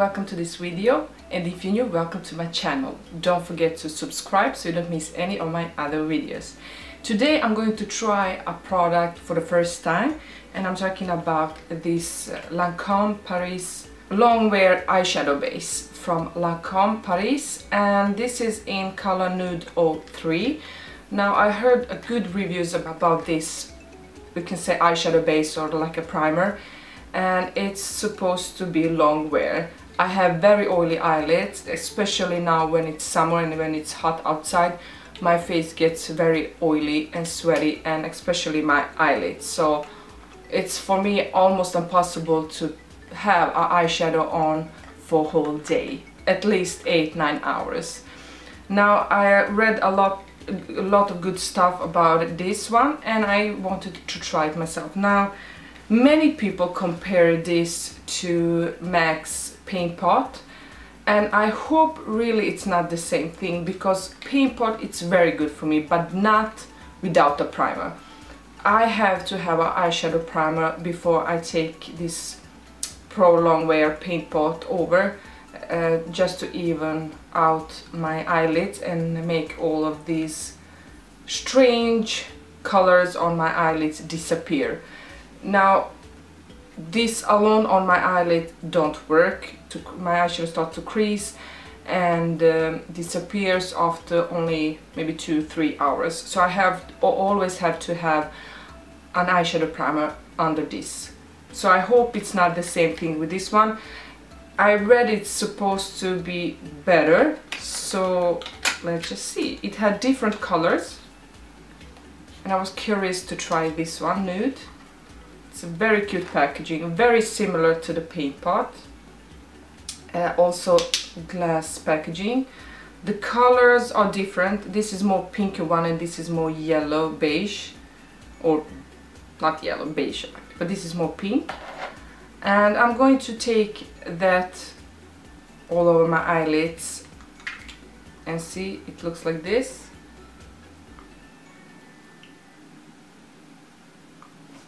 welcome to this video and if you're new welcome to my channel. Don't forget to subscribe so you don't miss any of my other videos. Today I'm going to try a product for the first time and I'm talking about this uh, Lancome Paris Longwear eyeshadow base from Lancome Paris and this is in color nude 03. Now I heard a good reviews about this we can say eyeshadow base or like a primer and it's supposed to be long wear. I have very oily eyelids, especially now when it's summer and when it's hot outside. My face gets very oily and sweaty and especially my eyelids. So it's for me almost impossible to have an eyeshadow on for whole day, at least 8-9 hours. Now I read a lot a lot of good stuff about this one and I wanted to try it myself. Now Many people compare this to MAC's Paint Pot and I hope really it's not the same thing because Paint Pot it's very good for me but not without a primer. I have to have an eyeshadow primer before I take this Pro Longwear Paint Pot over uh, just to even out my eyelids and make all of these strange colors on my eyelids disappear. Now this alone on my eyelid don't work. To, my eyeshadow start to crease and um, disappears after only maybe two three hours. So I have always have to have an eyeshadow primer under this. So I hope it's not the same thing with this one. I read it's supposed to be better. So let's just see. It had different colors. And I was curious to try this one nude it's a very cute packaging, very similar to the paint pot. Uh, also glass packaging. The colors are different. This is more pinky one and this is more yellow beige. Or not yellow, beige. But this is more pink. And I'm going to take that all over my eyelids and see it looks like this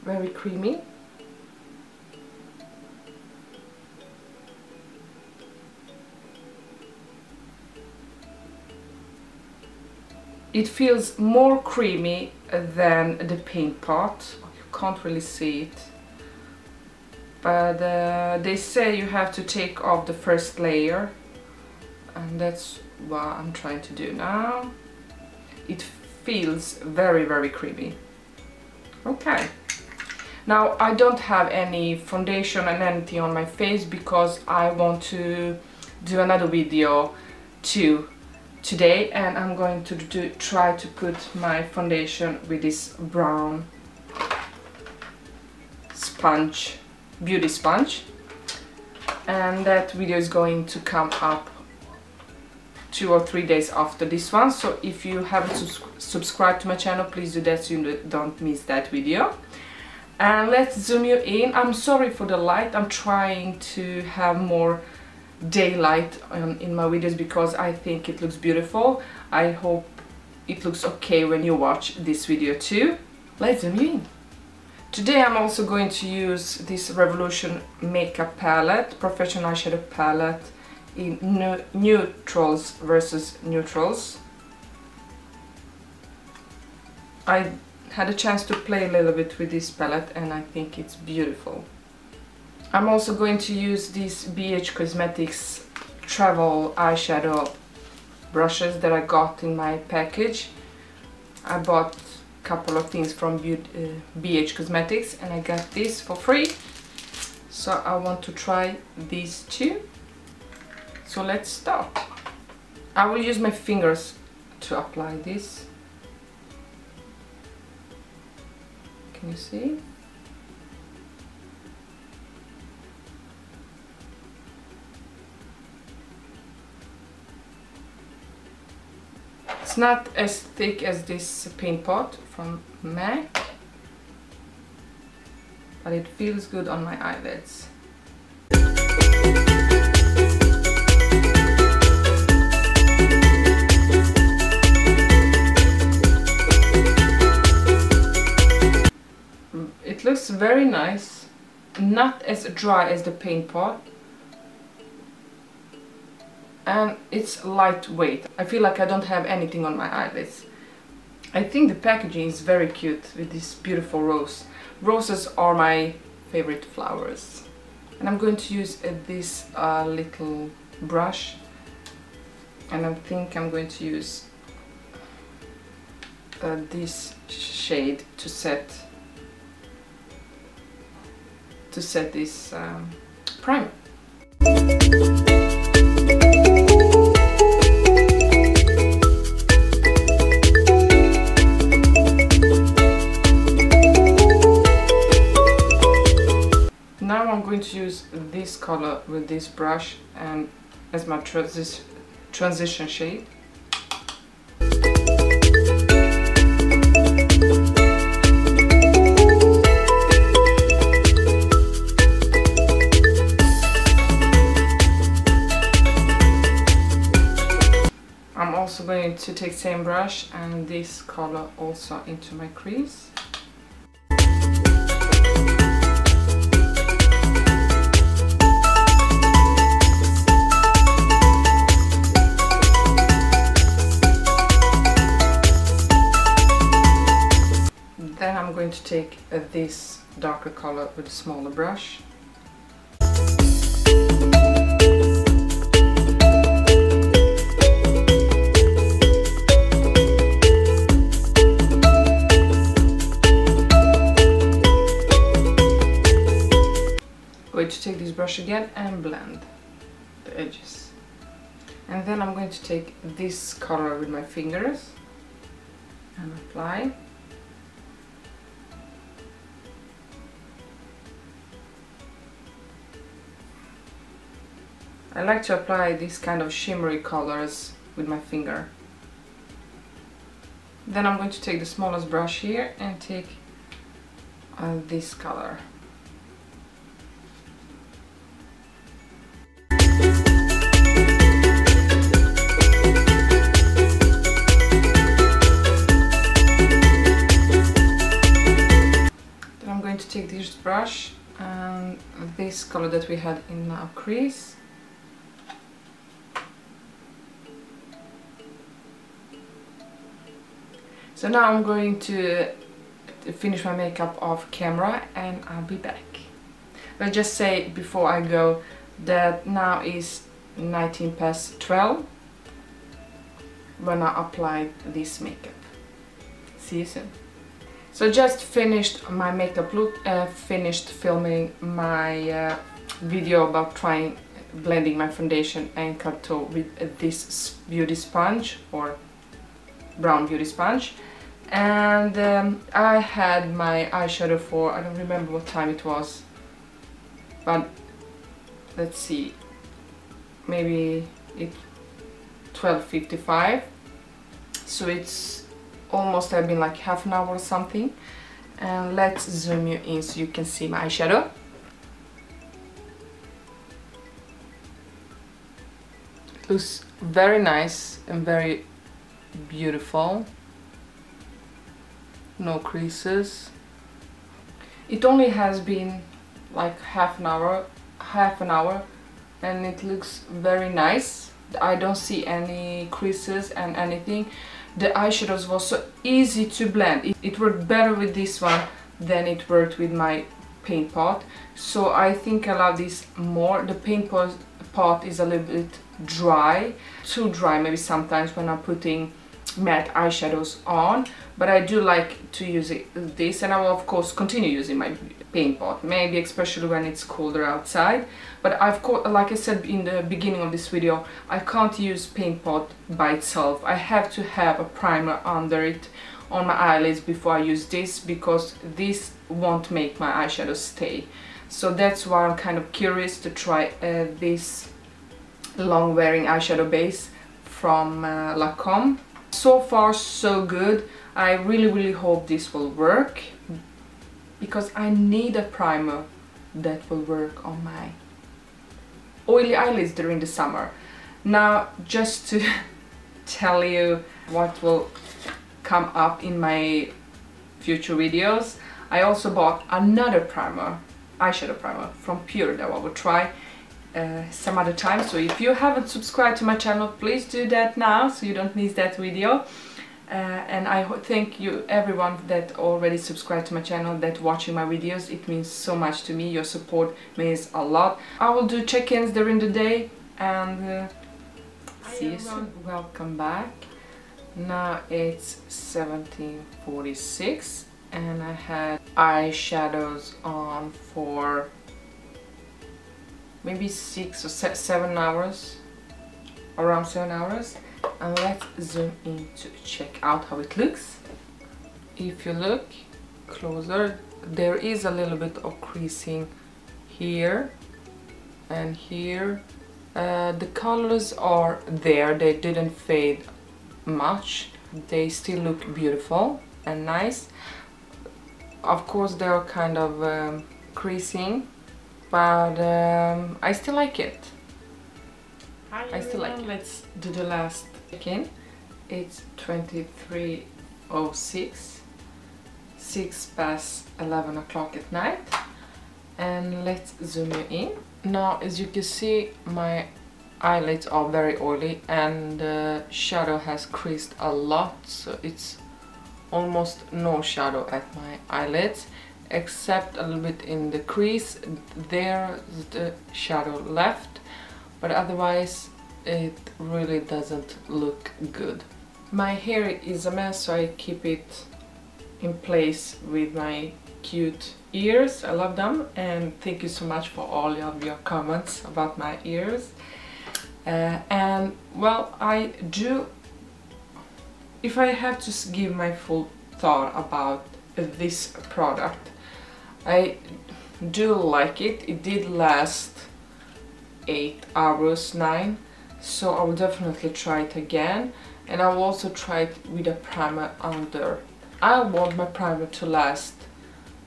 very creamy. It feels more creamy than the paint pot. You can't really see it. But uh, they say you have to take off the first layer. And that's what I'm trying to do now. It feels very, very creamy. Okay. Now I don't have any foundation and anything on my face because I want to do another video too today. And I'm going to do, try to put my foundation with this brown sponge, beauty sponge. And that video is going to come up two or three days after this one. So if you haven't subscribed to my channel please do that. So you don't miss that video and let's zoom you in. I'm sorry for the light. I'm trying to have more daylight um, in my videos because I think it looks beautiful. I hope it looks okay when you watch this video too. Let's zoom you in. Today I'm also going to use this Revolution makeup palette, professional eyeshadow palette in neutrals versus neutrals. I had a chance to play a little bit with this palette and I think it's beautiful. I'm also going to use these BH Cosmetics travel eyeshadow brushes that I got in my package. I bought a couple of things from BH uh, Cosmetics and I got this for free. So I want to try these two. So let's start. I will use my fingers to apply this. Can you see? It's not as thick as this paint pot from MAC, but it feels good on my eyelids. Looks very nice, not as dry as the paint pot, and it's lightweight. I feel like I don't have anything on my eyelids. I think the packaging is very cute with this beautiful rose. Roses are my favorite flowers. And I'm going to use uh, this uh, little brush and I think I'm going to use uh, this shade to set to set this um, primer. Now I'm going to use this color with this brush and as my transi transition shade. Same brush and this color also into my crease. Then I'm going to take uh, this darker color with a smaller brush take this brush again and blend the edges. And then I'm going to take this color with my fingers and apply. I like to apply these kind of shimmery colors with my finger. Then I'm going to take the smallest brush here and take uh, this color brush and this color that we had in our crease So now I'm going to finish my makeup off camera and I'll be back. Let's just say before I go that now is 19 past 12 when I apply this makeup. See you soon. So just finished my makeup look, finished filming my uh, video about trying blending my foundation and contour with this beauty sponge or brown beauty sponge. And um, I had my eyeshadow for, I don't remember what time it was but let's see maybe it 12.55 so it's almost have been like half an hour or something. And let's zoom you in so you can see my eyeshadow. Looks very nice and very beautiful. No creases. It only has been like half an hour half an hour and it looks very nice. I don't see any creases and anything the eyeshadows was so easy to blend. It, it worked better with this one than it worked with my paint pot. So I think I love this more. The paint pot, pot is a little bit dry too dry. Maybe sometimes when I'm putting matte eyeshadows on but I do like to use it, this and I will of course continue using my paint pot maybe especially when it's colder outside. But I've like I said in the beginning of this video I can't use paint pot by itself. I have to have a primer under it on my eyelids before I use this because this won't make my eyeshadow stay. So that's why I'm kind of curious to try uh, this long wearing eyeshadow base from uh, Lancome so far so good. I really really hope this will work because I need a primer that will work on my oily eyelids during the summer. Now just to tell you what will come up in my future videos I also bought another primer eyeshadow primer from Pure that I will try uh, some other time. So if you haven't subscribed to my channel please do that now so you don't miss that video. Uh, and I thank you everyone that already subscribed to my channel that watching my videos. It means so much to me. Your support means a lot. I will do check-ins during the day and uh, see you soon. welcome back. Now it's 1746 and I had eyeshadows on for maybe six or se seven hours around seven hours. And let's zoom in to check out how it looks. If you look closer there is a little bit of creasing here and here. Uh, the colors are there. They didn't fade much. They still look beautiful and nice. Of course they are kind of um, creasing but um, I still like it. Hi, I still like it. Let's do the last check-in. It's 23.06 6 past 11 o'clock at night. And let's zoom you in. Now as you can see my eyelids are very oily and the shadow has creased a lot so it's almost no shadow at my eyelids except a little bit in the crease there's the shadow left but otherwise it really doesn't look good. My hair is a mess so I keep it in place with my cute ears. I love them and thank you so much for all of your comments about my ears. Uh, and well I do if I have to give my full thought about this product I do like it. It did last 8 hours 9 so I will definitely try it again. And I will also try it with a primer under. I want my primer to last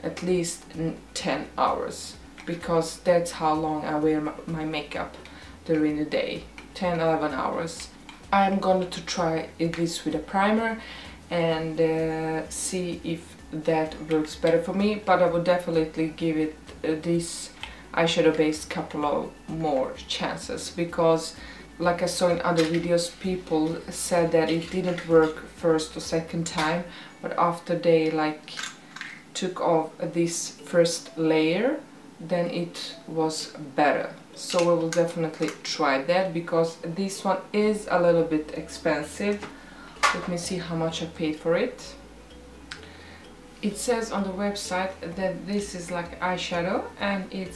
at least 10 hours because that's how long I wear my makeup during the day. 10 11 hours. I'm going to try this with a primer and uh, see if that works better for me but I would definitely give it uh, this eyeshadow based couple of more chances because like I saw in other videos people said that it didn't work first or second time but after they like took off this first layer then it was better. So we will definitely try that because this one is a little bit expensive. Let me see how much I paid for it it says on the website that this is like eyeshadow and it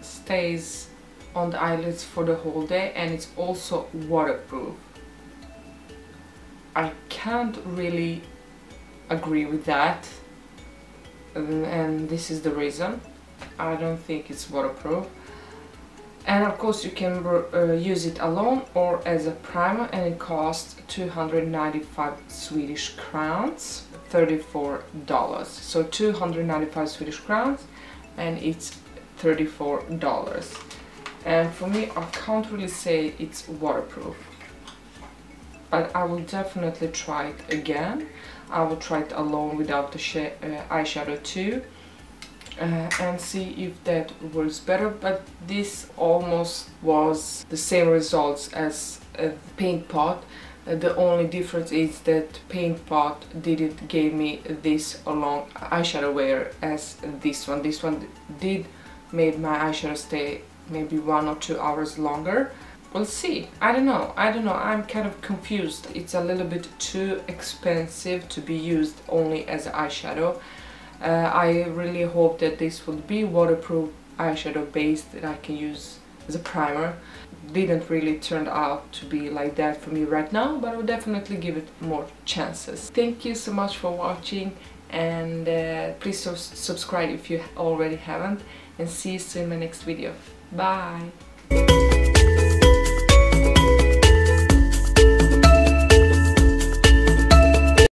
stays on the eyelids for the whole day and it's also waterproof. I can't really agree with that and this is the reason. I don't think it's waterproof and of course you can uh, use it alone or as a primer and it costs 295 Swedish crowns 34 dollars. So 295 Swedish crowns and it's 34 dollars. And for me I can't really say it's waterproof. But I will definitely try it again. I will try it alone without the uh, eyeshadow too uh, and see if that works better but this almost was the same results as a paint pot. Uh, the only difference is that paint pot didn't give me this long eyeshadow wear as this one. This one did made my eyeshadow stay maybe one or two hours longer. We'll see. I don't know. I don't know. I'm kind of confused. It's a little bit too expensive to be used only as eyeshadow uh, I really hope that this would be waterproof eyeshadow base that I can use as a primer. Didn't really turn out to be like that for me right now, but I will definitely give it more chances. Thank you so much for watching and uh, please su subscribe if you already haven't and see you soon in my next video. Bye!